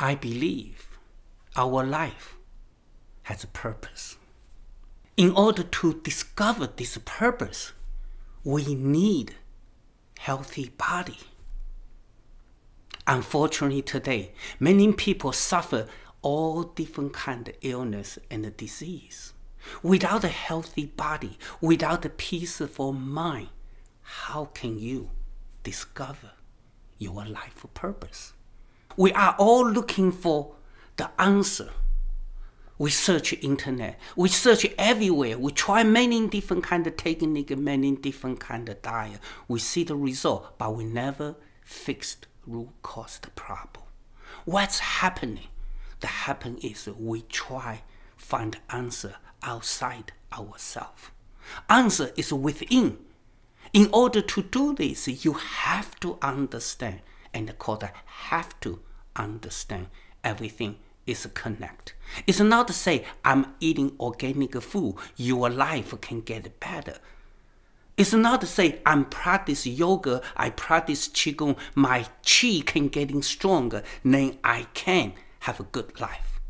I believe our life has a purpose. In order to discover this purpose, we need healthy body. Unfortunately today, many people suffer all different kind of illness and disease. Without a healthy body, without a peaceful mind, how can you discover your life purpose? We are all looking for the answer. We search internet, we search everywhere, we try many different kind of technique, many different kind of diet. We see the result, but we never fixed root cause the problem. What's happening? The happen is we try find answer outside ourselves. Answer is within. In order to do this, you have to understand, and called have to understand everything is connect. It's not to say I'm eating organic food, your life can get better. It's not to say I'm practice yoga, I practice qigong, my qi can getting stronger, then I can have a good life.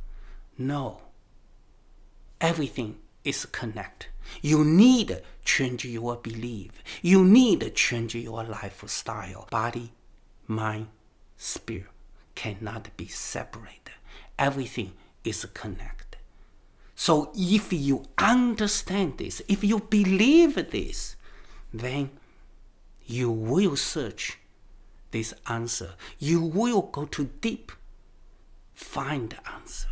No. Everything is connect. You need to change your belief. You need to change your lifestyle. Body, mind, spirit cannot be separated. Everything is connected. So if you understand this, if you believe this, then you will search this answer. You will go to deep, find the answer.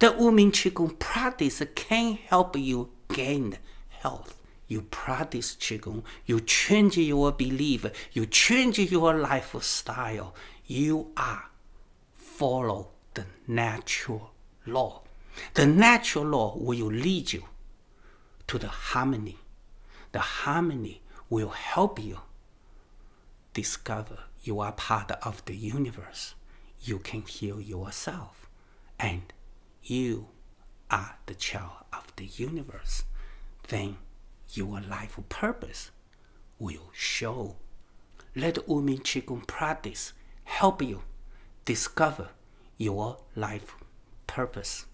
The Wu Wuming Qigong practice can help you gain health. You practice Qigong, you change your belief, you change your lifestyle. You are follow the natural law. The natural law will lead you to the harmony. The harmony will help you discover you are part of the universe. You can heal yourself and you are the child of the universe, then your life purpose will show. Let Wuming Qigong practice help you discover your life purpose.